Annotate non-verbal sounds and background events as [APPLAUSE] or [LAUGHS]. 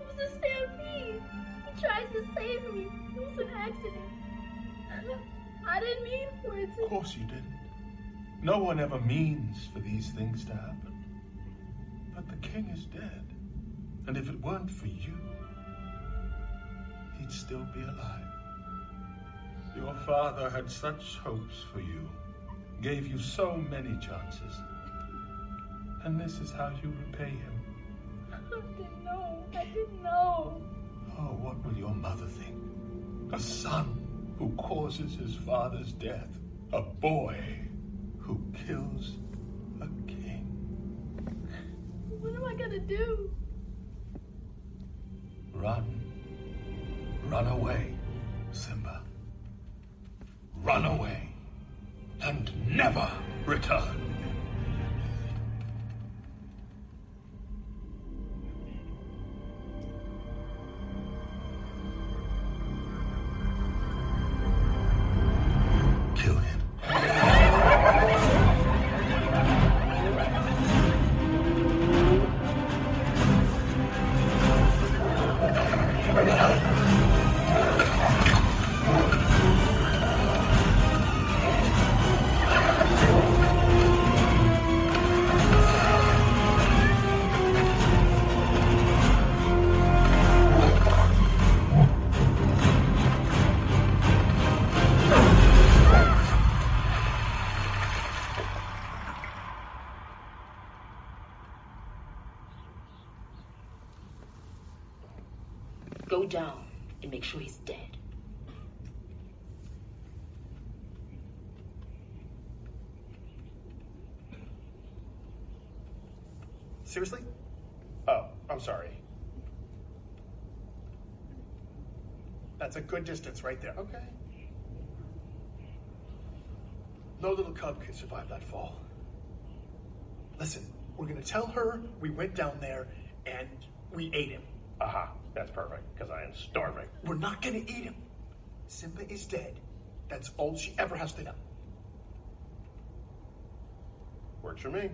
It was a stampede. He tries to save me. It was an accident. [LAUGHS] I didn't mean for it to. Of course you didn't. No one ever means for these things to happen. But the king is dead. And if it weren't for you, he'd still be alive. Your father had such hopes for you, gave you so many chances. And this is how you repay him. I didn't know. I didn't know. Oh, what will your mother think? A son who causes his father's death. A boy who kills a king. What am I gonna do? Run. Run away, Simba. Run away and never return. Kill him. Go down and make sure he's dead. Seriously? Oh, I'm sorry. That's a good distance right there. Okay. No little cub can survive that fall. Listen, we're gonna tell her we went down there and we ate him. Aha, that's perfect, because I am starving. We're not gonna eat him. Simba is dead. That's all she ever has to know. Works for me.